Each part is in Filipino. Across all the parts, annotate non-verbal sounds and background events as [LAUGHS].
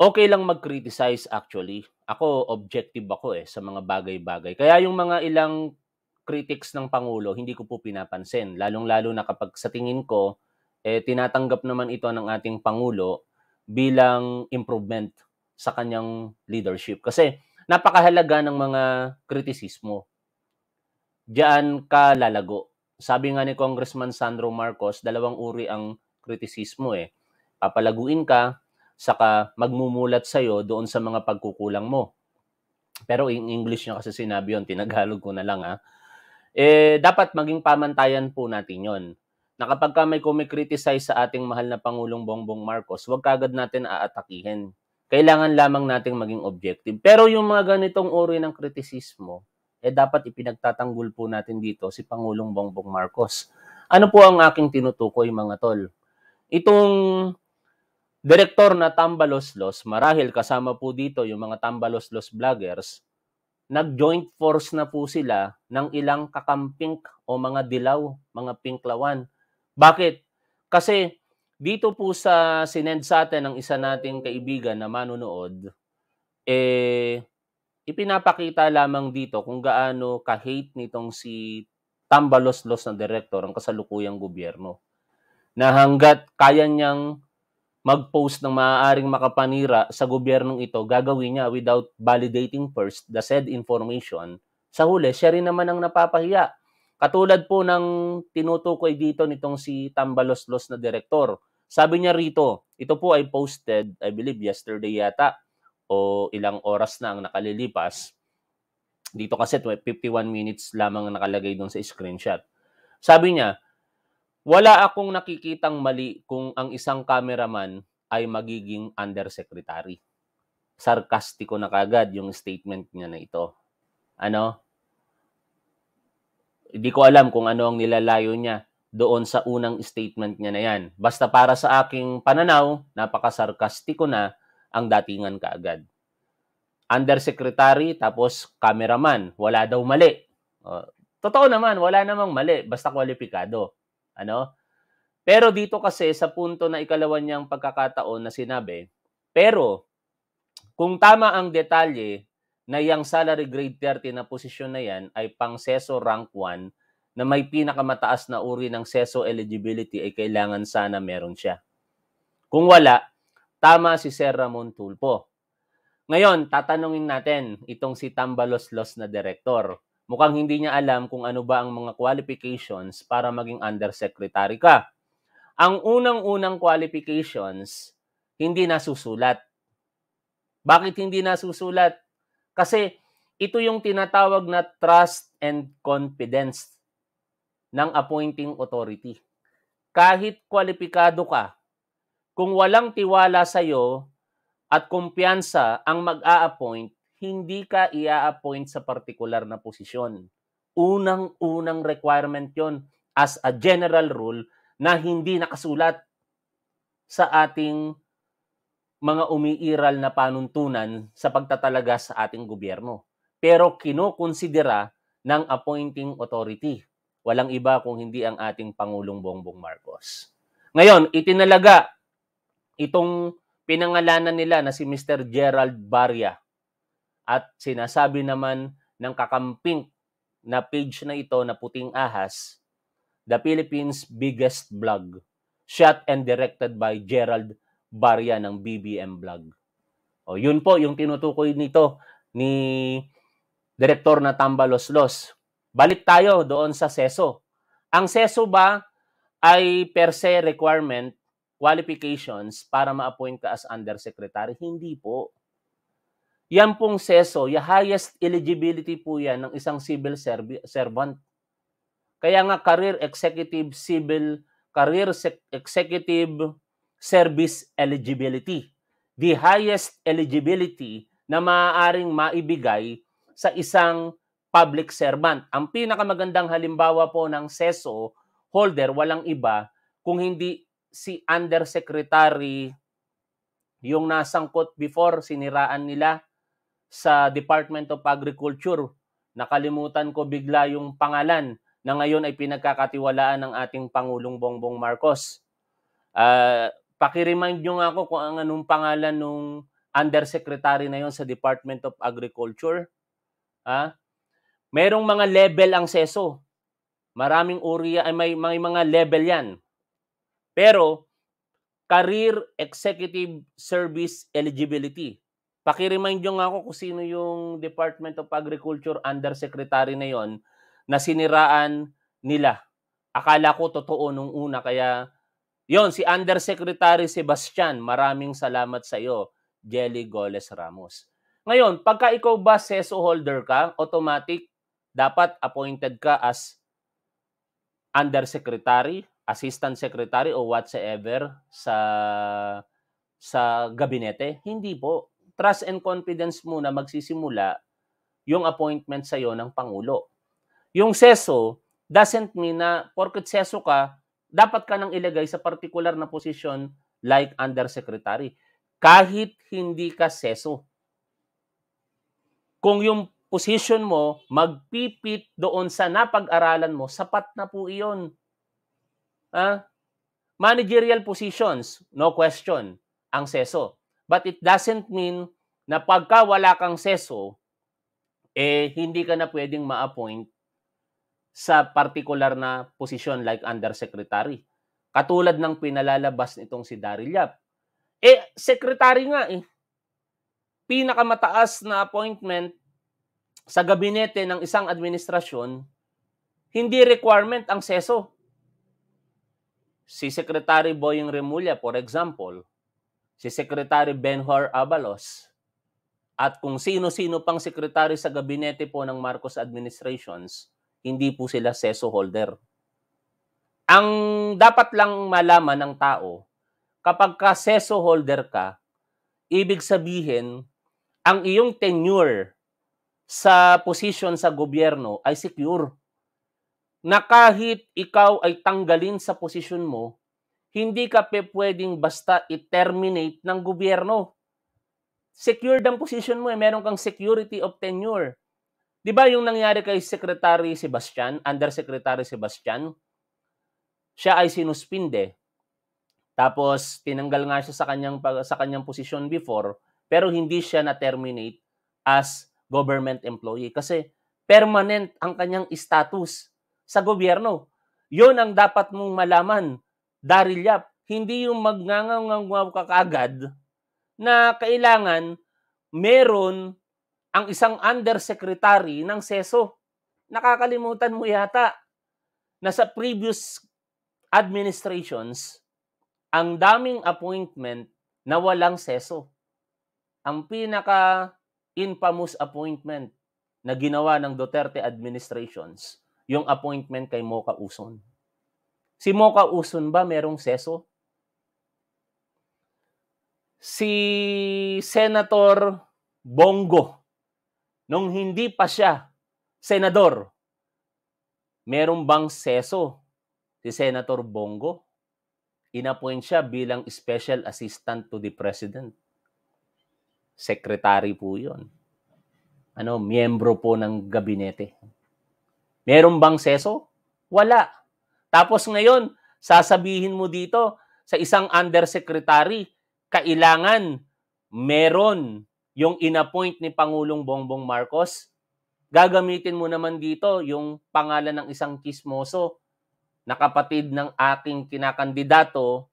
okay lang mag-criticize actually. Ako, objective ako eh sa mga bagay-bagay. Kaya yung mga ilang critics ng Pangulo, hindi ko po pinapansin. Lalong-lalo na kapag sa tingin ko, eh, tinatanggap naman ito ng ating Pangulo bilang improvement sa kanyang leadership. Kasi napakahalaga ng mga kritisismo. Diyan ka lalago. Sabi nga ni Congressman Sandro Marcos, dalawang uri ang kritisismo eh. Papalaguin ka, saka magmumulat sa'yo doon sa mga pagkukulang mo. Pero in English niya kasi sinabi yon tinagalog ko na lang ha. Eh, dapat maging pamantayan po natin yon na kapag ka may kumikriticize sa ating mahal na Pangulong Bongbong Marcos, huwag kagad natin aatakihin. Kailangan lamang nating maging objective. Pero yung mga ganitong uri ng kritisismo, eh dapat ipinagtatanggol po natin dito si Pangulong Bongbong Marcos. Ano po ang aking tinutukoy mga tol? Itong direktor na Tambaloslos, marahil kasama po dito yung mga Tambaloslos vloggers, nag-joint force na po sila ng ilang kakampink o mga dilaw, mga pinklawan. Bakit? Kasi dito po sa sinend sa atin ng isa nating kaibigan na manunood, eh, ipinapakita lamang dito kung gaano ka-hate nitong si Tambaloslos na direktor ang kasalukuyang gobyerno. Na hanggat kaya niyang mag-post ng maaaring makapanira sa gobyernong ito, gagawin niya without validating first the said information, sa huli, siya rin naman ang napapahiya. Katulad po ng tinutukoy dito nitong si Tambaloslos na direktor. Sabi niya rito, ito po ay posted, I believe yesterday yata, o ilang oras na ang nakalilipas. Dito kasi 51 minutes lamang ang nakalagay doon sa screenshot. Sabi niya, wala akong nakikitang mali kung ang isang cameraman ay magiging undersecretary. Sarkastiko na kagad yung statement niya na ito. Ano? Hindi ko alam kung ano ang nilalayo niya doon sa unang statement niya na yan. Basta para sa aking pananaw, napakasarkastiko na ang datingan kaagad. Undersecretary tapos cameraman, wala daw mali. Uh, totoo naman, wala namang mali, basta kwalipikado. Ano? Pero dito kasi sa punto na ikalawan niyang pagkakataon na sinabi, pero kung tama ang detalye na yung salary grade 30 na posisyon na yan ay pang SESO rank 1 na may pinakamataas na uri ng SESO eligibility ay kailangan sana meron siya. Kung wala, tama si Sir Ramon Tulpo. Ngayon, tatanungin natin itong si Tambaloslos na direktor mukhang hindi niya alam kung ano ba ang mga qualifications para maging undersecretary ka. Ang unang-unang qualifications, hindi nasusulat. Bakit hindi nasusulat? Kasi ito yung tinatawag na trust and confidence ng appointing authority. Kahit kwalipikado ka, kung walang tiwala sa iyo at kumpiyansa ang mag-a-appoint, hindi ka i-appoint sa particular na posisyon. Unang-unang requirement yon as a general rule na hindi nakasulat sa ating mga umiiral na panuntunan sa pagtatalaga sa ating gobyerno. Pero kinukonsidera ng appointing authority. Walang iba kung hindi ang ating Pangulong Bongbong Marcos. Ngayon, itinalaga itong pinangalanan nila na si Mr. Gerald Barria at sinasabi naman ng kakamping na page na ito na puting ahas, the Philippines' biggest blog, shot and directed by Gerald Barya ng BBM Blog. O yun po yung tinutukoy nito ni Direktor na Tambaloslos. Balik tayo doon sa SESO. Ang SESO ba ay per se requirement, qualifications para ma-appoint ka as undersecretary? Hindi po. Yan pong seso, yung highest eligibility po yan ng isang civil servant. Kaya nga career executive civil, career executive service eligibility. The highest eligibility na maaaring maibigay sa isang public servant. Ang pinakamagandang halimbawa po ng SESO holder, walang iba, kung hindi si undersecretary yung nasangkot before, siniraan nila sa Department of Agriculture. Nakalimutan ko bigla yung pangalan na ngayon ay pinagkakatiwalaan ng ating Pangulong Bongbong Marcos. Uh, paki-remind nyo nga ako kung ang anong pangalan nung undersecretary na yon sa Department of Agriculture. Ah, merong mga level ang seso. Maraming uri ay may, may mga level 'yan. Pero career executive service eligibility. Paki-remind nyo nga ako kung sino yung Department of Agriculture undersecretary na yon na siniraan nila. Akala ko totoo nung una kaya yon si Undersecretary Sebastian, maraming salamat sa iyo, Jelly Goles Ramos. Ngayon, pagka ikaw ba SESO holder ka, automatic dapat appointed ka as undersecretary, assistant secretary o whatsoever sa sa gabinete? Hindi po. Trust and confidence muna magsisimula yung appointment sa iyo ng pangulo. Yung seso doesn't mean na porket seso ka, dapat ka nang ilagay sa particular na posisyon like undersecretary. Kahit hindi ka seso. Kung yung position mo magpipit doon sa napag-aralan mo, sapat na po iyon. Ah, managerial positions, no question, ang seso. But it doesn't mean na pagka wala kang seso, eh hindi ka na pwedeng ma-appoint sa particular na posisyon like undersecretary. Katulad ng pinalalabas nitong si Daryl Yap. Eh, secretary nga eh. Pinakamataas na appointment sa gabinete ng isang administrasyon, hindi requirement ang seso. Si Secretary Boying Remulla, for example, si Secretary Benhor Abalos, at kung sino-sino pang sekretary sa gabinete po ng Marcos administrations, hindi po sila seso holder. Ang dapat lang malaman ng tao, kapag ka seso holder ka, ibig sabihin, ang iyong tenure sa position sa gobyerno ay secure. Na kahit ikaw ay tanggalin sa posisyon mo, hindi ka pwedeng basta i-terminate ng gobyerno. Secured ang position mo eh. Meron kang security of tenure. Di ba yung nangyari kay Secretary Sebastian, Undersecretary Sebastian? Siya ay sinuspinde. Tapos tinanggal nga siya sa kanyang sa kanyang posisyon before, pero hindi siya na terminate as government employee kasi permanent ang kanyang status sa gobyerno. Yon ang dapat mong malaman, Daryl Yap. Hindi yung magngangaw ka kaagad na kailangan meron ang isang undersecretary ng SESO. Nakakalimutan mo yata na sa previous administrations, ang daming appointment na walang SESO. Ang pinaka infamous appointment na ginawa ng Duterte administrations, yung appointment kay Mocha Uson. Si Mocha Uson ba merong seso? Si Senator Bongo, nung hindi pa siya senador, merong bang seso si Senator Bongo? Inappoint siya bilang special assistant to the president secretary po yon. Ano, miyembro po ng gabinete. Meron bang seso? Wala. Tapos ngayon, sasabihin mo dito sa isang undersecretary, kailangan meron yung inappoint ni Pangulong Bongbong Marcos. Gagamitin mo naman dito yung pangalan ng isang kismoso na kapatid ng aking kinakandidato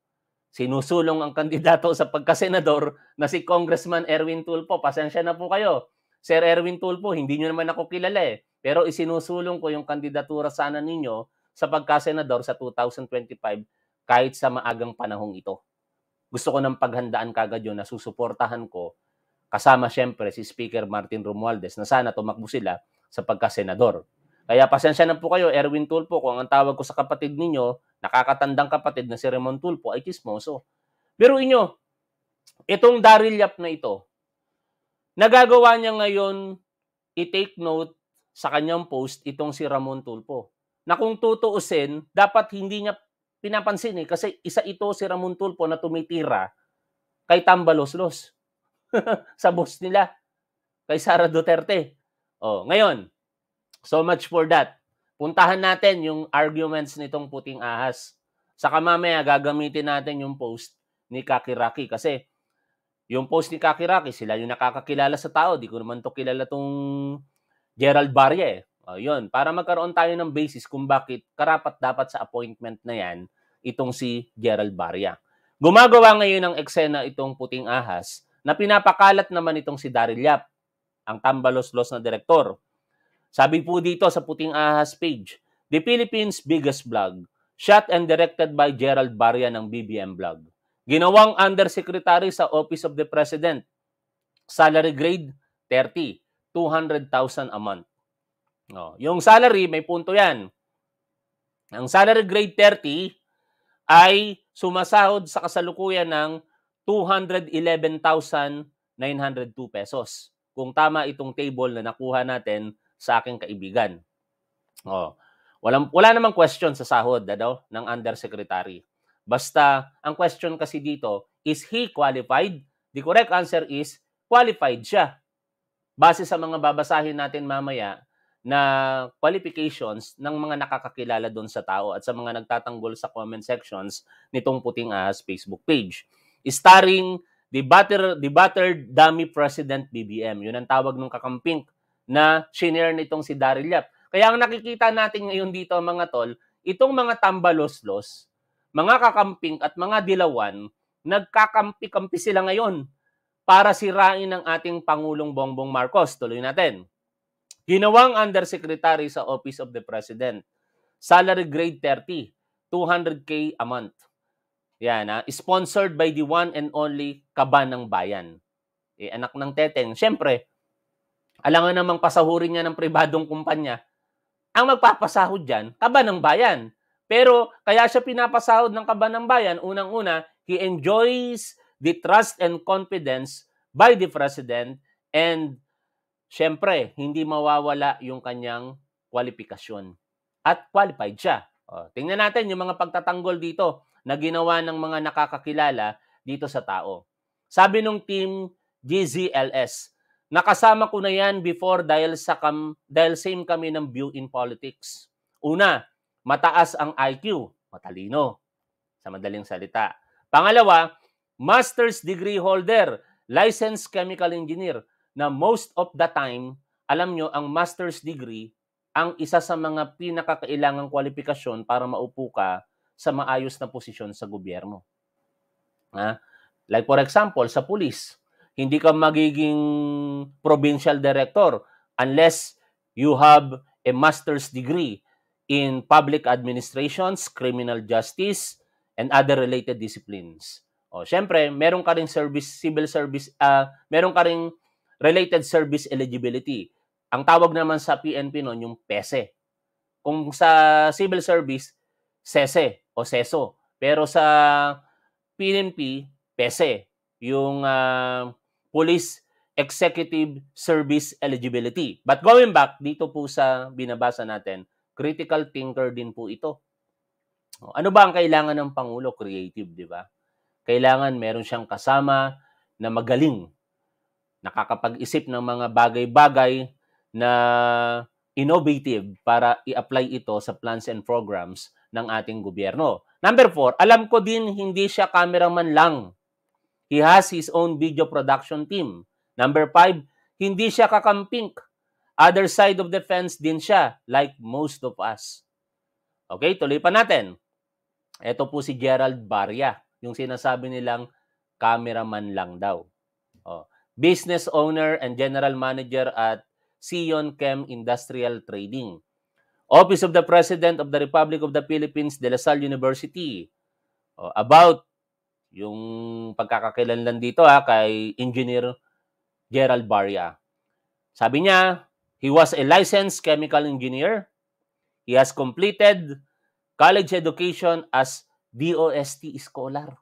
sinusulong ang [LAUGHS] kandidato sa pagkasenador na si Congressman Erwin Tulfo. Pasensya na po kayo. Sir Erwin Tulfo, hindi nyo naman ako kilala eh. Pero isinusulong ko yung kandidatura sana ninyo sa pagkasenador sa 2025 kahit sa maagang panahong ito. Gusto ko ng paghandaan kagad yun na susuportahan ko kasama siyempre si Speaker Martin Romualdez na sana tumakbo sila sa pagkasenador. Kaya pasensya na po kayo, Erwin Tulfo, kung ang tawag ko sa kapatid ninyo, nakakatandang kapatid na si Ramon Tulfo ay kismoso. Pero inyo, itong Daryl Yap na ito, nagagawa niya ngayon i-take note sa kanyang post itong si Ramon Tulfo. Na kung tutuusin, dapat hindi niya pinapansin eh, kasi isa ito si Ramon Tulfo na tumitira kay Tambaloslos [LAUGHS] sa boss nila, kay Sara Duterte. Oh, ngayon, So much for that. Puntahan natin yung arguments nitong puting ahas. Saka mamaya gagamitin natin yung post ni Kakiraki kasi Yung post ni Kakiraki, sila yung nakakakilala sa tao. Di ko naman to kilala tong Gerald Barria eh. O, yun, para magkaroon tayo ng basis kung bakit karapat dapat sa appointment na yan itong si Gerald Barria. Gumagawa ngayon ng eksena itong puting ahas na pinapakalat naman itong si Daryl Yap, ang tambalos-los na direktor. Sabi po dito sa puting ahas page, The Philippines' biggest blog, shot and directed by Gerald Barria ng BBM Blog. Ginawang undersecretary sa Office of the President. Salary grade 30, 200,000 a month. Oh, yung salary may punto 'yan. Ang salary grade 30 ay sumasahod sa kasalukuyan ng 211,902 pesos. Kung tama itong table na nakuha natin sa aking kaibigan. Oh, walang wala namang question sa sahod daw ng undersecretary. Basta, ang question kasi dito, is he qualified? The correct answer is, qualified siya. Base sa mga babasahin natin mamaya na qualifications ng mga nakakakilala doon sa tao at sa mga nagtatanggol sa comment sections nitong puting ahas Facebook page. Starring the, butter, the battered dummy president BBM. Yun ang tawag ng kakamping na shinare nitong si Daryl Yap. Kaya ang nakikita natin ngayon dito mga tol, itong mga tambalos-los, mga kakamping at mga dilawan, nagkakampi-kampi sila ngayon para sirain ang ating Pangulong Bongbong Marcos. Tuloy natin. Ginawang Undersecretary sa Office of the President. Salary grade 30, 200k a month. Yan, ha? sponsored by the one and only Kaban ng Bayan. Eh, anak ng Teteng. Siyempre, alangan namang pasahurin niya ng pribadong kumpanya. Ang magpapasahod dyan, Kaban ng Bayan. Pero kaya siya pinapasahod ng kaban ng bayan, unang-una, he enjoys the trust and confidence by the President and syempre, hindi mawawala yung kanyang kwalifikasyon. At qualified siya. O, tingnan natin yung mga pagtatanggol dito na ginawa ng mga nakakakilala dito sa tao. Sabi nung team GZLS, nakasama ko na yan before dahil sa kam, dahil same kami ng view in politics. Una, mataas ang IQ, matalino, sa madaling salita. Pangalawa, master's degree holder, licensed chemical engineer, na most of the time, alam nyo, ang master's degree, ang isa sa mga pinakakailangang kwalifikasyon para maupo ka sa maayos na posisyon sa gobyerno. Ha? Like for example, sa police, hindi ka magiging provincial director unless you have a master's degree in public administrations, criminal justice, and other related disciplines. O, syempre, meron ka ring service, civil service, uh, meron ka ring related service eligibility. Ang tawag naman sa PNP noon yung PESE. Kung sa civil service, SESE o SESO. Pero sa PNP, PESE, yung uh, Police Executive Service Eligibility. But going back dito po sa binabasa natin, Critical thinker din po ito. Ano ba ang kailangan ng Pangulo? Creative, di ba? Kailangan meron siyang kasama na magaling, nakakapag-isip ng mga bagay-bagay na innovative para i-apply ito sa plans and programs ng ating gobyerno. Number four, alam ko din hindi siya cameraman lang. He has his own video production team. Number five, hindi siya kakamping Other side of the fence din siya, like most of us. Okay, tuloy pa natin. Ito po si Gerald Barria, yung sinasabi nilang cameraman lang daw. Oh. Business owner and general manager at Sion Chem Industrial Trading. Office of the President of the Republic of the Philippines, De La Salle University. About yung pagkakakilanlan dito ha, kay Engineer Gerald Barria. Sabi niya, He was a licensed chemical engineer. He has completed college education as DOST scholar.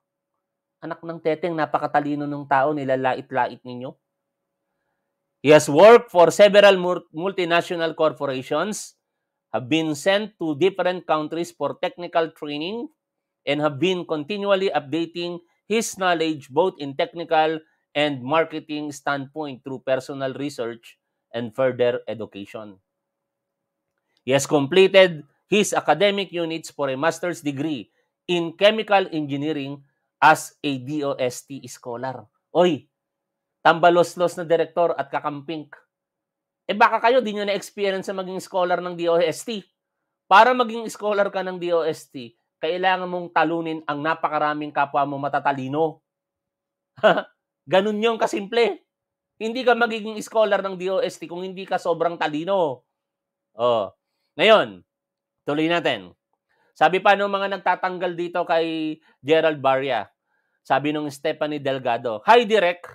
Anak ng teteng, napakatalino ng tao, nilalait-lait ninyo. He has worked for several multinational corporations, have been sent to different countries for technical training, and have been continually updating his knowledge both in technical and marketing standpoint through personal research and further education. He has completed his academic units for a master's degree in chemical engineering as a DOST scholar. Oy, tambalos-los na direktor at kakamping. Eh baka kayo di nyo na-experience na maging scholar ng DOST. Para maging scholar ka ng DOST, kailangan mong talunin ang napakaraming kapwa mo matatalino. [LAUGHS] Ganun yung kasimple. Hindi ka magiging scholar ng DOST kung hindi ka sobrang talino. Oh. Ngayon, tuloy natin. Sabi pa ng mga nagtatanggal dito kay Gerald Barria, sabi nung Stephanie Delgado, Hi Direk,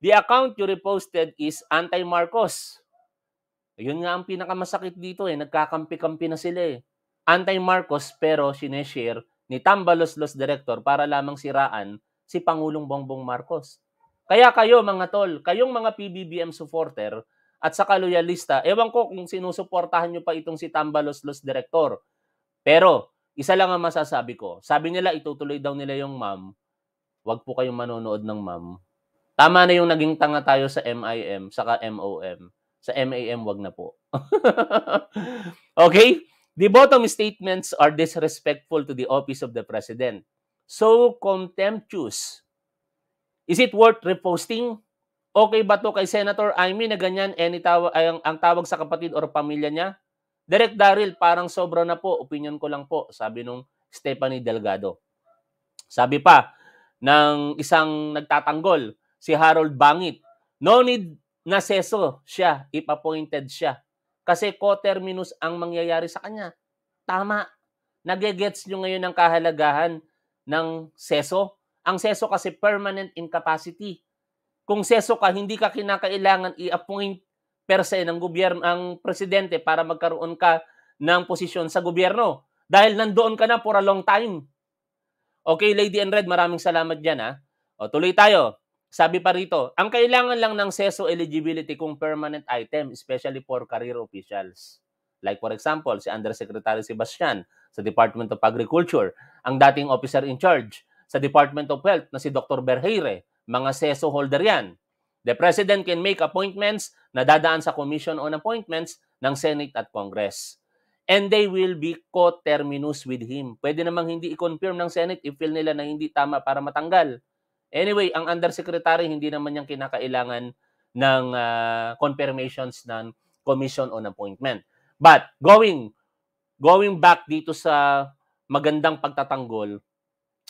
the account you reposted is anti-Marcos. Yun nga ang pinakamasakit dito eh, nagkakampi-kampi na sila eh. Anti-Marcos pero sineshare ni Tambaloslos Director para lamang siraan si Pangulong Bongbong Marcos. Kaya kayo mga tol, kayong mga PBBM supporter at sa loyalista, ewan ko kung sinusuportahan nyo pa itong si Tambaloslos Director pero, isa lang ang masasabi ko. Sabi nila, itutuloy daw nila yung ma'am. Huwag po kayong manonood ng ma'am. Tama na yung naging tanga tayo sa MIM, saka MOM. Sa MAM, wag na po. [LAUGHS] okay? The bottom statements are disrespectful to the office of the President. So contemptuous. Is it worth reposting? Okay ba to kay Senator Amy na ganyan any tawa, ay, ang, ang tawag sa kapatid or pamilya niya? Direct Daryl, parang sobra na po. Opinion ko lang po, sabi nung Stephanie Delgado. Sabi pa ng isang nagtatanggol, si Harold Bangit, no need na seso siya if appointed siya. Kasi co-terminus ang mangyayari sa kanya. Tama. Nagegets nyo ngayon ang kahalagahan ng seso. Ang seso kasi permanent incapacity. Kung seso ka, hindi ka kinakailangan i-appoint per se ng gobyerno ang presidente para magkaroon ka ng posisyon sa gobyerno dahil nandoon ka na for a long time. Okay, Lady in Red, maraming salamat diyan ha. O tuloy tayo. Sabi pa rito, ang kailangan lang ng CESO eligibility kung permanent item, especially for career officials. Like for example, si Undersecretary Sebastian sa Department of Agriculture, ang dating officer in charge sa Department of Health na si Dr. Berheire, mga CESO holder yan. The President can make appointments na dadaan sa Commission on Appointments ng Senate at Congress. And they will be co-terminus with him. Pwede namang hindi i-confirm ng Senate if feel nila na hindi tama para matanggal. Anyway, ang Undersecretary hindi naman niyang kinakailangan ng uh, confirmations ng Commission on Appointment. But going going back dito sa magandang pagtatanggol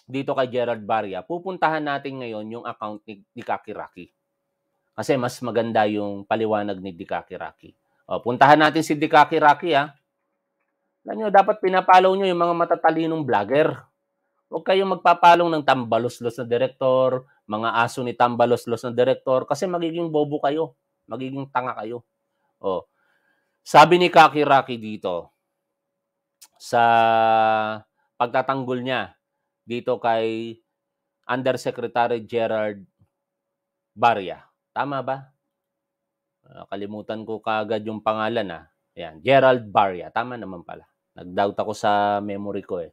dito kay Gerald Barria, pupuntahan natin ngayon yung account ni, ni Kakiraki. Kasi mas maganda yung paliwanag ni Dikaki Raki. O, puntahan natin si Dikaki Raki ha. Alam nyo, dapat pinapalaw nyo yung mga matatalinong vlogger. Huwag kayong magpapalong ng tambaloslos na direktor, mga aso ni tambaloslos na direktor, kasi magiging bobo kayo. Magiging tanga kayo. O, sabi ni Kaki Raki dito, sa pagtatanggol niya dito kay Undersecretary Gerard Barria. Tama ba? Uh, kalimutan ko kagad yung pangalan ah. Ayan, Gerald Barria. Tama naman pala. Nag-doubt ako sa memory ko eh.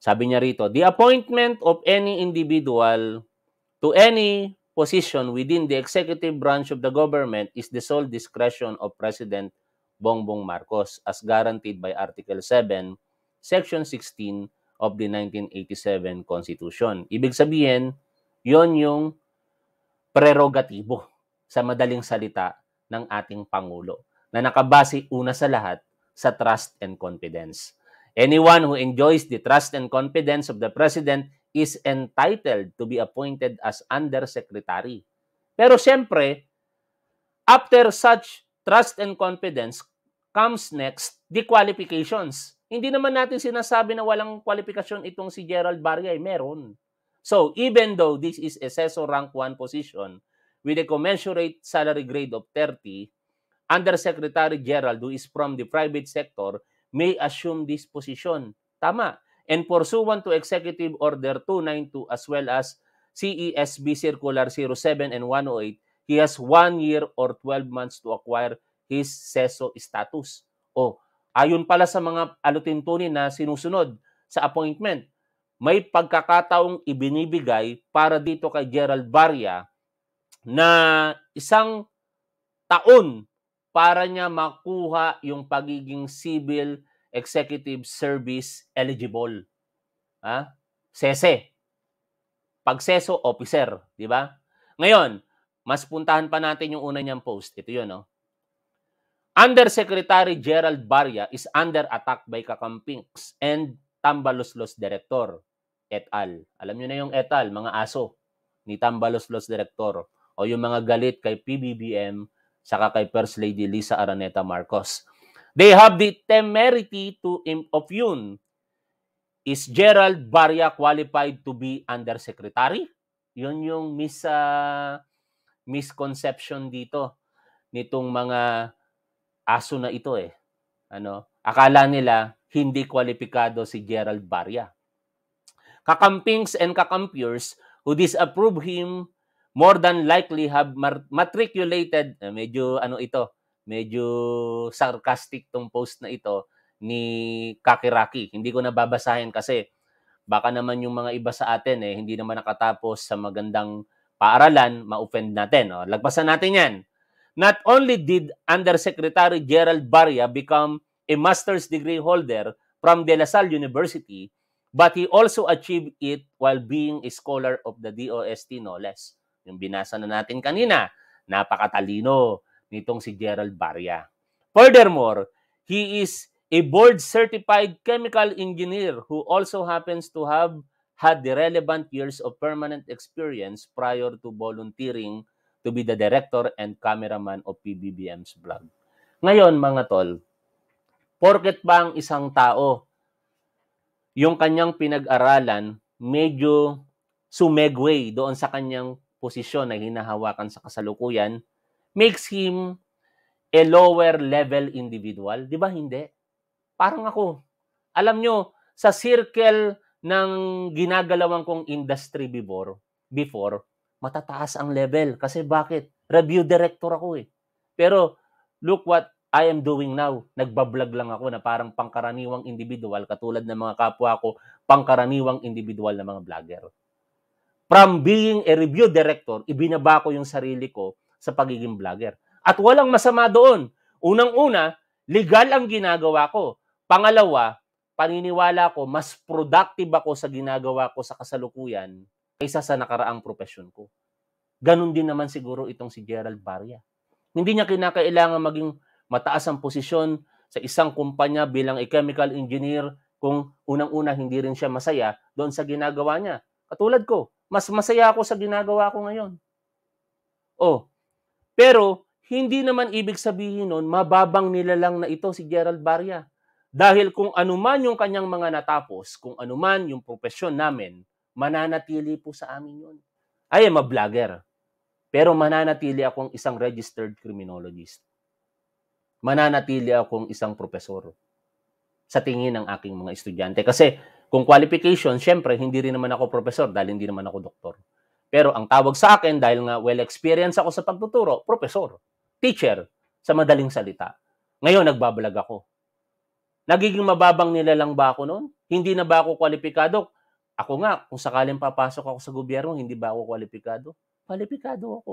Sabi niya rito, the appointment of any individual to any position within the executive branch of the government is the sole discretion of President Bongbong Marcos as guaranteed by Article 7, Section 16 of the 1987 Constitution. Ibig sabihin, yon yung prerogatibo sa madaling salita ng ating Pangulo na nakabase una sa lahat sa trust and confidence. Anyone who enjoys the trust and confidence of the President is entitled to be appointed as Undersecretary. Pero siyempre, after such trust and confidence comes next the qualifications. Hindi naman natin sinasabi na walang kwalifikasyon itong si Gerald Barriay. Meron. So, even though this is a CESO rank 1 position with a commensurate salary grade of 30, Undersecretary Gerald, who is from the private sector, may assume this position. Tama. And pursuant to Executive Order 292 as well as CESB Circular 07 and 108, he has one year or 12 months to acquire his CESO status. O, ayon pala sa mga alutintunin na sinusunod sa appointment, may pagkakataong ibinibigay para dito kay Gerald Barria na isang taon para niya makuha yung pagiging civil executive service eligible. Ha? Sese. Pagseso officer, di ba? Ngayon, Mas puntahan pa natin yung una niyang post. Ito yun, no? Undersecretary Gerald Barria is under attack by Kakampings and Tambaloslos Director et al. Alam niyo na yung et al, mga aso ni Tambaloslos Director o yung mga galit kay PBBM saka kay First Lady Lisa Araneta Marcos. They have the temerity to impugn. Is Gerald Barria qualified to be undersecretary? Yun yung mis, uh, misconception dito nitong mga aso na ito eh. Ano? Akala nila hindi kwalipikado si Gerald Barria. Kakampings and kakampures who disapprove him more than likely have matriculated, uh, medyo ano ito, medyo sarcastic tong post na ito ni Kakiraki. Hindi ko na babasahin kasi baka naman yung mga iba sa atin eh hindi naman nakatapos sa magandang paaralan, ma-offend natin. O, lagpasan natin yan. Not only did Undersecretary Gerald Barria become a master's degree holder from De La Salle University, but he also achieved it while being a scholar of the DOST no less. Yung binasa na natin kanina, napakatalino nitong si Gerald Barria. Furthermore, he is a board-certified chemical engineer who also happens to have had the relevant years of permanent experience prior to volunteering to be the director and cameraman of PBBM's blog. Ngayon, mga tol, porket ba ang isang tao, yung kanyang pinag-aralan, medyo sumegway doon sa kanyang posisyon na hinahawakan sa kasalukuyan, makes him a lower level individual. Di ba hindi? Parang ako. Alam nyo, sa circle ng ginagalawan kong industry before, before, matataas ang level. Kasi bakit? Review director ako eh. Pero look what I am doing now. Nagbablog lang ako na parang pangkaraniwang individual katulad ng mga kapwa ko, pangkaraniwang individual na mga vlogger. From being a review director, ibinaba ko yung sarili ko sa pagiging vlogger. At walang masama doon. Unang-una, legal ang ginagawa ko. Pangalawa, paniniwala ko, mas productive ako sa ginagawa ko sa kasalukuyan kaysa sa nakaraang profesyon ko. Ganon din naman siguro itong si Gerald Barria. Hindi niya kinakailangan maging mataas ang posisyon sa isang kumpanya bilang a chemical engineer kung unang-una hindi rin siya masaya doon sa ginagawa niya. Katulad ko, mas masaya ako sa ginagawa ko ngayon. Oh, pero hindi naman ibig sabihin nun, mababang nila lang na ito si Gerald Barria. Dahil kung anuman yung kanyang mga natapos, kung anuman yung profesyon namin, mananatili po sa amin yun. I am a vlogger. Pero mananatili akong isang registered criminologist. Mananatili akong isang profesor sa tingin ng aking mga estudyante. Kasi kung qualification, syempre, hindi rin naman ako profesor dahil hindi naman ako doktor. Pero ang tawag sa akin, dahil nga well-experienced ako sa pagtuturo, professor, teacher, sa madaling salita. Ngayon, nagbabalag ako. Nagiging mababang nila lang ba ako noon? Hindi na ba ako kwalipikado? Ako nga, kung sakaling papasok ako sa gobyerno, hindi ba ako kwalipikado? Kwalipikado ako.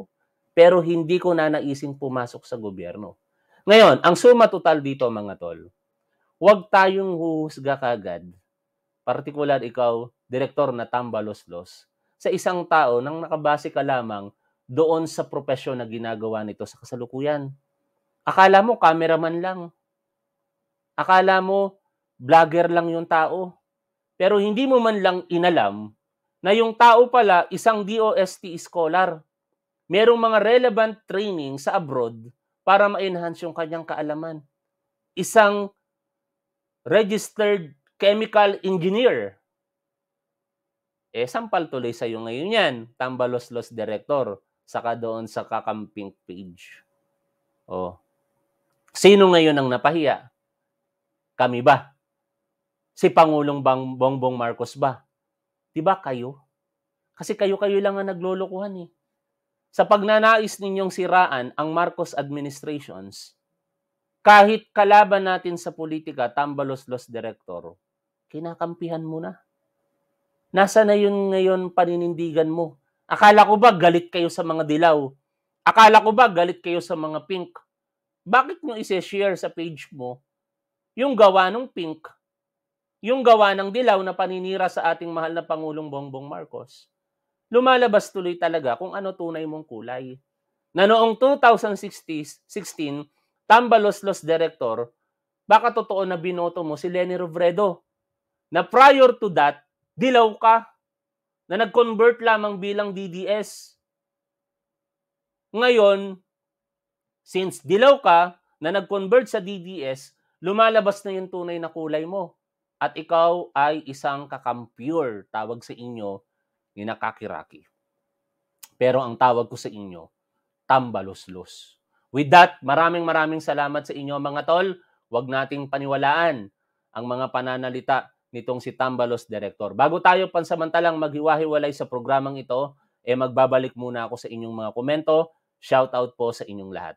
Pero hindi ko na naising pumasok sa gobyerno. Ngayon, ang suma total dito mga tol, huwag tayong huhusga kagad, partikular ikaw, direktor na tambaloslos, sa isang tao nang nakabase ka lamang doon sa propesyon na ginagawa nito sa kasalukuyan. Akala mo cameraman lang. Akala mo vlogger lang yung tao. Pero hindi mo man lang inalam na yung tao pala isang DOST scholar. Merong mga relevant training sa abroad para ma-enhance yung kanyang kaalaman. Isang registered chemical engineer eh, sampal tuloy sa iyo ngayon yan. Tambalos-los director. Saka doon sa kakamping page. Oh. Sino ngayon ang napahiya? Kami ba? Si Pangulong Bang Bongbong Marcos ba? 'Di ba kayo? Kasi kayo-kayo lang ang naglolokohan eh. Sa pagnanais ninyong siraan ang Marcos administrations, kahit kalaban natin sa politika, tambalos-los director, kinakampihan mo na. Nasa na yun ngayon paninindigan mo? Akala ko ba galit kayo sa mga dilaw? Akala ko ba galit kayo sa mga pink? Bakit nyo isi-share sa page mo yung gawa ng pink, yung gawa ng dilaw na paninira sa ating mahal na Pangulong Bongbong Marcos? Lumalabas tuloy talaga kung ano tunay mong kulay. na noong 2016, 16, Tambaloslos Director, baka totoo na binoto mo si Lenny Robredo. Na prior to that, dilaw ka na nag-convert lamang bilang DDS. Ngayon, since dilaw ka na nag-convert sa DDS, lumalabas na yung tunay na kulay mo. At ikaw ay isang kakampure, tawag sa inyo, ni nakakiraki. Pero ang tawag ko sa inyo, tambaloslos. With that, maraming maraming salamat sa inyo mga tol. Huwag nating paniwalaan ang mga pananalita nitong si Tambalos Director. Bago tayo pansamantalang maghiwa-hiwalay sa programang ito, eh magbabalik muna ako sa inyong mga komento. Shout out po sa inyong lahat.